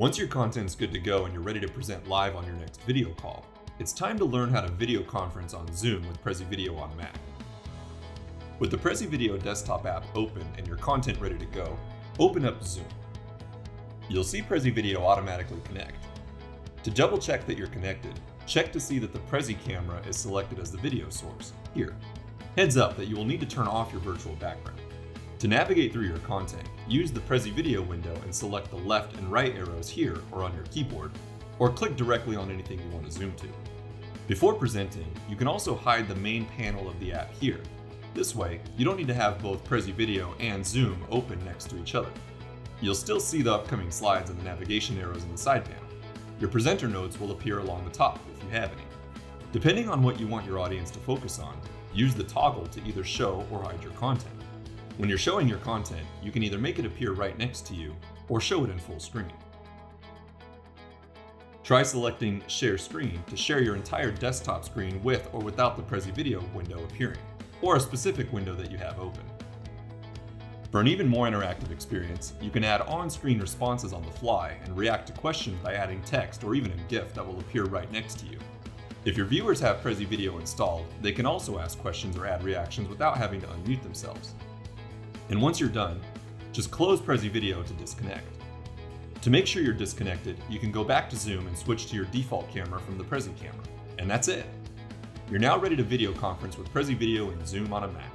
Once your content's good to go and you're ready to present live on your next video call, it's time to learn how to video conference on Zoom with Prezi Video on Mac. With the Prezi Video desktop app open and your content ready to go, open up Zoom. You'll see Prezi Video automatically connect. To double check that you're connected, check to see that the Prezi camera is selected as the video source, here. Heads up that you will need to turn off your virtual background. To navigate through your content, use the Prezi Video window and select the left and right arrows here or on your keyboard, or click directly on anything you want to zoom to. Before presenting, you can also hide the main panel of the app here. This way, you don't need to have both Prezi Video and Zoom open next to each other. You'll still see the upcoming slides and the navigation arrows in the side panel. Your presenter notes will appear along the top if you have any. Depending on what you want your audience to focus on, use the toggle to either show or hide your content. When you're showing your content, you can either make it appear right next to you or show it in full screen. Try selecting Share Screen to share your entire desktop screen with or without the Prezi Video window appearing, or a specific window that you have open. For an even more interactive experience, you can add on-screen responses on the fly and react to questions by adding text or even a GIF that will appear right next to you. If your viewers have Prezi Video installed, they can also ask questions or add reactions without having to unmute themselves. And once you're done, just close Prezi Video to disconnect. To make sure you're disconnected, you can go back to Zoom and switch to your default camera from the Prezi camera. And that's it. You're now ready to video conference with Prezi Video and Zoom on a Mac.